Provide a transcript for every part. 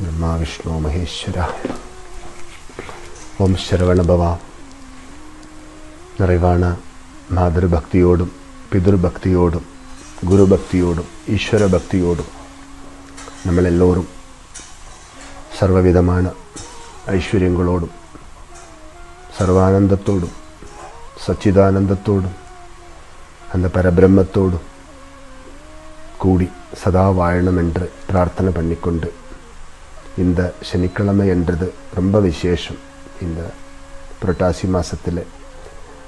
ബ്രഹ്മാവിഷ്ണു മഹേശ്വര. ഓം ശരവണഭവ. നിറവാണ മാതൃഭക്തിയോടും പിതൃഭക്തിയോടും ഗുരുഭക്തിയോടും ഈശ്വരഭക്തിയോടും നമ്മളെല്ലാവരും സർവവിധമാണ് ഐശ്വര്യങ്ങളോടും സർവാനന്ദത്തോടും സച്ചിദാനന്ദത്തോടും അന്ന പരബ്രഹ്മത്തോടും കൂടി സദാ വാഴണമെന്ന് പ്രാർത്ഥന പണിക്കൊണ്ട് இந்த சனிக்கிழமை என்றது ரொம்ப விசேஷம். இந்த புரட்டாசி மாதத்தில்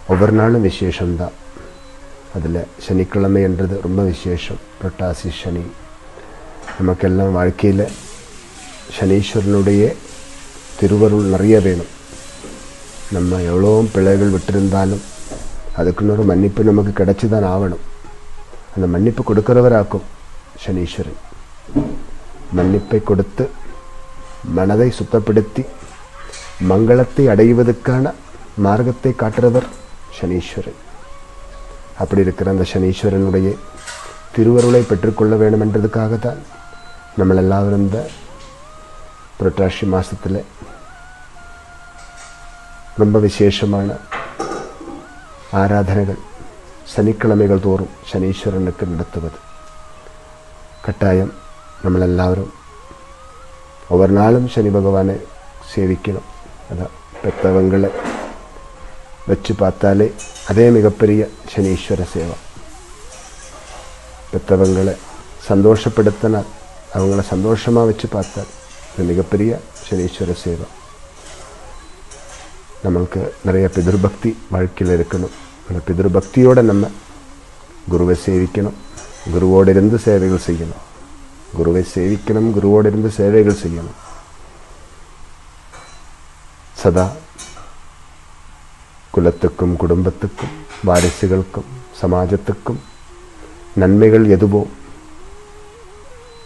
ஒவ்வொரு நாளும் விசேஷம்தான். அதில் சனிக்கிழமை என்றது ரொம்ப விசேஷம். புரட்டாசி சனி. நமக்கெல்லாம் வாழ்க்கையில் சனீஸ்வரனுடைய திருவருள் நிறைய வேணும். நம்ம எவ்வளோ பிழைகள் விட்டிருந்தாலும் அதுக்குன்னு ஒரு மன்னிப்பு நமக்கு கிடைச்சி தான் ஆகணும். அந்த மன்னிப்பு கொடுக்குறவராக்கும் சனீஸ்வரன். மன்னிப்பை கொடுத்து மனதை சுத்தப்படுத்தி மங்களத்தை அடைவதற்கான மார்க்கத்தை காட்டுறவர் சனீஸ்வரன் அப்படி இருக்கிற அந்த சனீஸ்வரனுடைய திருவருளை பெற்றுக்கொள்ள வேண்டும் என்றதுக்காக தான் നമ്മൾ എല്ലാവരും இந்த புரட்டாசி மாதத்தில் ரொம்ப விசேஷமான ஆராதனைகள் சனிக்கிழமைகள் தோறும் சனீஸ்வரனுக்கு நடத்துவது கட்டாயம் നമ്മളെല്ലാവരും ஒவ்வொரு நாளும் சனி பகவானை சேவிக்கணும். அதான் பெற்றவங்களை வச்சு பார்த்தாலே அதே மிகப்பெரிய சனீஸ்வர சேவை. பெற்றவங்களை சந்தோஷப்படுத்தினால் அவங்கள சந்தோஷமாக வச்சு பார்த்தால் இது மிகப்பெரிய சனீஸ்வர சேவை. நம்மளுக்கு நிறைய பிதிர்பக்தி வாழ்க்கையில் இருக்கணும். அந்த பிதிர்பக்தியோடு நம்ம குருவை சேவிக்கணும். குருவோடு இருந்து சேவைகள் செய்யணும். குருவை சேவிக்கணும் குருவோடு இருந்து சேவைகள் செய்யணும் சதா குலத்துக்கும் குடும்பத்துக்கும் வாரிசுகளுக்கும் சமாஜத்துக்கும் நன்மைகள் எதுவோ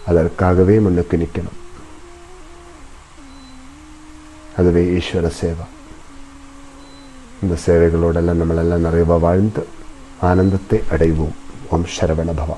அதற்காகவே முன்னுக்கு நிற்கணும் அதுவே ஈஸ்வர சேவா இந்த சேவைகளோடெல்லாம் நம்மளெல்லாம் நிறைவாக வாழ்ந்து ஆனந்தத்தை அடைவோம் ஓம் சரவண பவா